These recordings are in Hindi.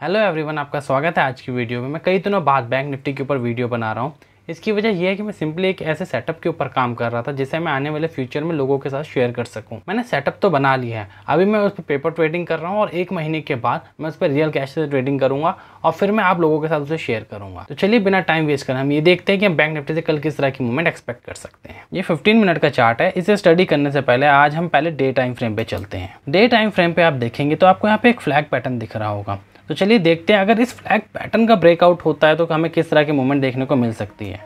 हेलो एवरीवन आपका स्वागत है आज की वीडियो में। मैं कई दिनों बाद बैंक निफ्टी के ऊपर वीडियो बना रहा हूँ। इसकी वजह यह है कि मैं सिंपली एक ऐसे सेटअप के ऊपर काम कर रहा था, जिसे मैं आने वाले फ्यूचर में लोगों के साथ शेयर कर सकूँ। मैंने सेटअप तो बना लिया है। अभी मैं उस पर पेपर ट्रेडिंग कर रहा हूँ और एक महीने के बाद मैं उस पर रियल कैश से ट्रेडिंग करूँगा और फिर मैं आप लोगों के साथ उसे शेयर करूँगा। तो चलिए बिना टाइम वेस्ट करें हम ये देखते हैं कि हम बैंक निफ्टी से कल किस तरह की मूवमेंट एक्सपेक्ट कर सकते हैं। ये फिफ्टीन मिनट का चार्ट है। इसे स्टडी करने से पहले आज हम पहले डे टाइम फ्रेम पे चलते हैं। डे टाइम फ्रेम पे आप देखेंगे तो आपको यहाँ पे एक फ्लैग पैटर्न दिख रहा होगा। तो चलिए देखते हैं, अगर इस फ्लैग पैटर्न का ब्रेकआउट होता है तो हमें किस तरह की मूवमेंट देखने को मिल सकती है।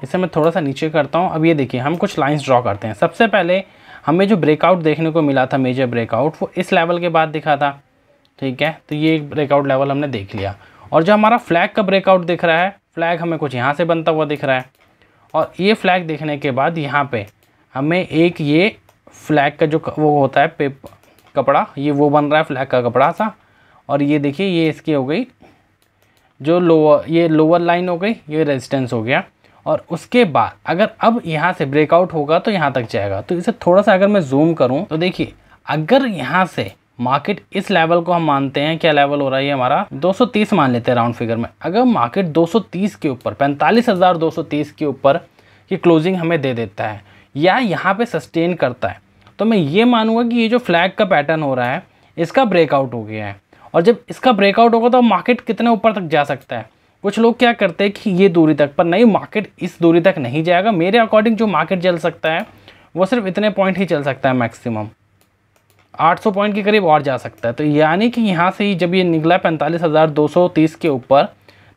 इसे मैं थोड़ा सा नीचे करता हूँ। अब ये देखिए, हम कुछ लाइंस ड्रॉ करते हैं। सबसे पहले हमें जो ब्रेकआउट देखने को मिला था मेजर ब्रेकआउट वो इस लेवल के बाद दिखा था। ठीक है तो ये ब्रेकआउट लेवल हमने देख लिया। और जो हमारा फ्लैग का ब्रेकआउट दिख रहा है फ्लैग हमें कुछ यहाँ से बनता हुआ दिख रहा है। और ये फ्लैग देखने के बाद यहाँ पे हमें एक ये फ्लैग का जो वो होता है पेप कपड़ा, ये वो बन रहा है फ्लैग का कपड़ा सा। और ये देखिए, ये इसकी हो गई, जो लोअर ये लोअर लाइन हो गई, ये रेजिस्टेंस हो गया। और उसके बाद, अगर अब यहाँ से ब्रेकआउट होगा तो यहाँ तक जाएगा। तो इसे थोड़ा सा अगर मैं जूम करूँ तो देखिए, अगर यहाँ से मार्केट इस लेवल को हम मानते हैं, क्या लेवल हो रहा है हमारा? 230 मान लेते हैं राउंड फिगर में। अगर मार्केट 230 के ऊपर, पैंतालीस हज़ार दो के ऊपर की क्लोजिंग हमें दे देता है, या यहाँ पे सस्टेन करता है तो मैं ये मानूँगा कि ये जो फ्लैग का पैटर्न हो रहा है, इसका ब्रेकआउट हो गया है। और जब इसका ब्रेकआउट होगा तो मार्केट कितने ऊपर तक जा सकता है? कुछ लोग क्या करते हैं कि ये दूरी तक, पर नहीं मार्केट इस दूरी तक नहीं जाएगा। मेरे अकॉर्डिंग जो मार्केट चल सकता है, वो सिर्फ़ इतने पॉइंट ही चल सकता है मैक्सिमम 800 पॉइंट के करीब और जा सकता है। तो यानी कि यहाँ से ही जब ये निकला पैंतालीस हज़ार दो सौ तीस के ऊपर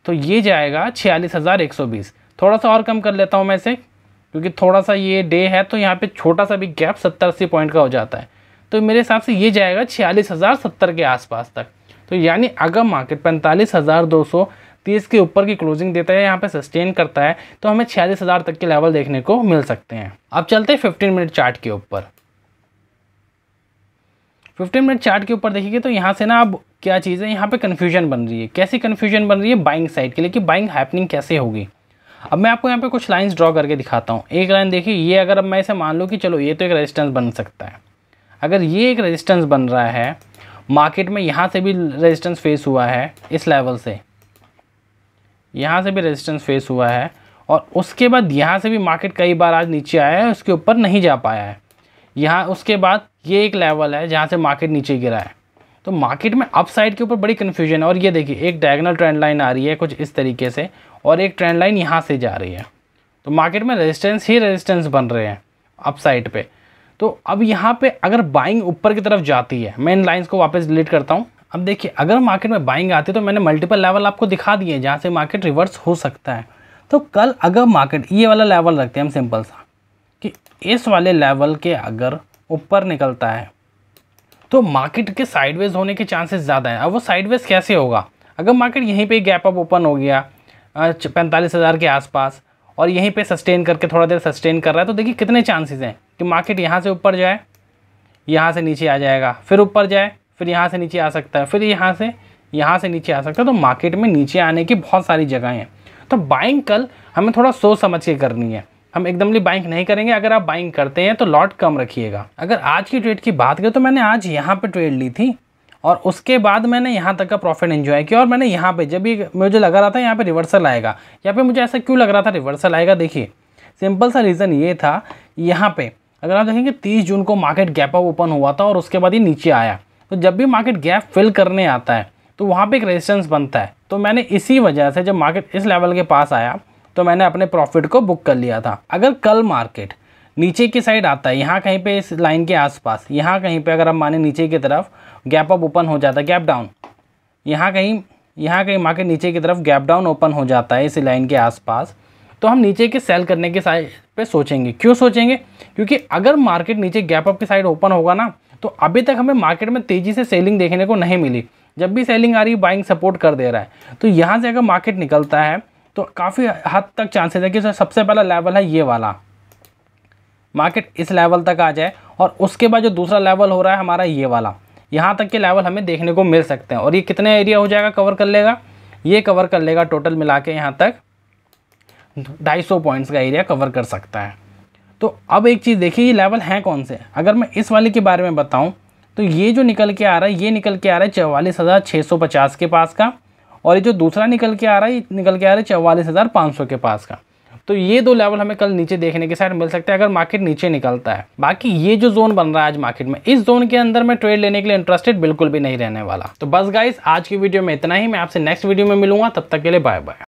तो ये जाएगा छियालीस हज़ार एक सौ बीस। थोड़ा सा और कम कर लेता हूँ मैं से क्योंकि थोड़ा सा ये डे है तो यहाँ पे छोटा सा भी गैप सत्तर अस्सी पॉइंट का हो जाता है। तो मेरे हिसाब से ये जाएगा छियालीस हज़ार सत्तर के आसपास तक। तो यानी अगर मार्केट पैंतालीस हज़ार दो सौ तीस के ऊपर की क्लोजिंग देता है यहाँ पे सस्टेन करता है तो हमें छियालीस हज़ार तक के लेवल देखने को मिल सकते हैं। अब चलते हैं फिफ्टीन मिनट चार्ट के ऊपर। फिफ्टीन मिनट चार्ट के ऊपर देखिए तो यहाँ से ना अब क्या चीज़ है, यहाँ पे कन्फ्यूज़न बन रही है। कैसी कन्फ्यूज़न बन रही है? बाइंग साइड के लिए कि बाइंग हैपनिंग कैसे होगी? अब मैं आपको यहाँ पे कुछ लाइंस ड्रॉ करके दिखाता हूँ। एक लाइन देखिए, ये अगर अब मैं इसे मान लूँ कि चलो ये तो एक रेजिस्टेंस बन सकता है। अगर ये एक रेजिस्टेंस बन रहा है मार्केट में यहाँ से भी रेजिस्टेंस फेस हुआ है, इस लेवल से। यहाँ से भी रेजिस्टेंस फेस हुआ है और उसके बाद यहाँ से भी मार्केट कई बार आज नीचे आया है, उसके ऊपर नहीं जा पाया है। यहाँ, उसके बाद ये एक लेवल है जहाँ से मार्केट नीचे गिरा है। तो मार्केट में अप साइड के ऊपर बड़ी कन्फ्यूज़न है और ये देखिए, एक डायगनल ट्रेंड लाइन आ रही है कुछ इस तरीके से और एक ट्रेंड लाइन यहाँ से जा रही है। तो मार्केट में रेजिस्टेंस ही रेजिस्टेंस बन रहे हैं अप साइड पे। तो अब यहाँ पे अगर बाइंग ऊपर की तरफ़ जाती है मैं इन लाइन्स को वापस डिलीट करता हूँ। अब देखिए, अगर मार्केट में बाइंग आती है तो मैंने मल्टीपल लेवल आपको दिखा दिए जहाँ से मार्केट रिवर्स हो सकता है। तो कल अगर मार्केट ये वाला लेवल रखते हैं हम सिंपल सा, कि इस वाले लेवल के अगर ऊपर निकलता है तो मार्केट के साइडवेज होने के चांसेस ज़्यादा हैं। अब वो साइडवेज कैसे होगा? अगर मार्केट यहीं पे गैप अप ओपन हो गया पैंतालीस हज़ार के आसपास, और यहीं पे सस्टेन करके थोड़ा देर सस्टेन कर रहा है तो देखिए कितने चांसेस हैं। कि मार्केट यहाँ से ऊपर जाए, यहाँ से नीचे आ जाएगा, फिर ऊपर जाए, फिर यहाँ से नीचे आ सकता है, फिर यहाँ से यहाँ से नीचे आ सकता है। तो मार्केट में नीचे आने की बहुत सारी जगहें हैं। तो बाइंग कल हमें थोड़ा सोच समझ के करनी है। हम एकदमली बाइंग नहीं करेंगे। अगर आप बाइंग करते हैं तो लॉट कम रखिएगा। अगर आज की ट्रेड की बात करें तो मैंने आज यहाँ पर ट्रेड ली थी और उसके बाद मैंने यहाँ तक का प्रॉफिट एंजॉय किया और मैंने यहाँ पे जब भी मुझे लगा रहा था यहाँ पे रिवर्सल आएगा। यहाँ पे मुझे ऐसा क्यों लग रहा था रिवर्सल आएगा? देखिए सिंपल सा रीज़न ये था यहाँ पे अगर आप देखेंगे, तीस जून को मार्केट गैप अप ओपन हुआ था और उसके बाद ये नीचे आया। तो जब भी मार्केट गैप फिल करने आता है तो वहाँ पे एक रेजिस्टेंस बनता है। तो मैंने इसी वजह से जब मार्केट इस लेवल के पास आया तो मैंने अपने प्रॉफिट को बुक कर लिया था। अगर कल मार्केट नीचे की साइड आता है, यहाँ कहीं पे इस लाइन के आसपास, यहाँ कहीं पे अगर हम माने नीचे की तरफ़ गैप अप ओपन हो जाता है गैप डाउन यहाँ कहीं यहाँ कहीं मार्केट नीचे की तरफ़ गैप डाउन ओपन हो जाता है इस लाइन के आसपास। तो हम नीचे के सेल करने के पे सोचेंगे। क्यों सोचेंगे? क्योंकि अगर मार्केट नीचे गैप अप की साइड ओपन होगा ना तो अभी तक हमें मार्केट में तेज़ी से सेलिंग देखने को नहीं मिली। जब भी सेलिंग आ रही बाइंग सपोर्ट कर दे रहा है। तो यहाँ से अगर मार्केट निकलता है तो काफ़ी हद तक चांसेस है कि सबसे पहला लेवल है ये वाला। मार्केट इस लेवल तक आ जाए और उसके बाद जो दूसरा लेवल हो रहा है, हमारा ये वाला। यहाँ तक के लेवल हमें देखने को मिल सकते हैं। और ये कितने एरिया हो जाएगा कवर कर लेगा? ये कवर कर लेगा टोटल मिला के यहाँ तक। ढाई सौ पॉइंट्स का एरिया कवर कर सकता है। तो अब एक चीज़ देखिए, ये लेवल हैं कौन से? अगर मैं इस वाले के बारे में बताऊँ तो ये जो निकल के आ रहा है, ये निकल के आ रहा है चवालीस हज़ार छः सौ पचास के पास का, और ये जो दूसरा निकल के आ रहा है, ये निकल के आ रहा है चवालीस हज़ार पाँच सौ के पास का। तो ये दो लेवल हमें कल नीचे देखने के साइड मिल सकते हैं, अगर मार्केट नीचे निकलता है। बाकी ये जो जोन बन रहा है आज मार्केट में, इस जोन के अंदर मैं ट्रेड लेने के लिए इंटरेस्टेड बिल्कुल भी नहीं रहने वाला। तो बस गाइस आज की वीडियो में इतना ही, मैं आपसे नेक्स्ट वीडियो में मिलूँगा, तब तक के लिए बाय बाय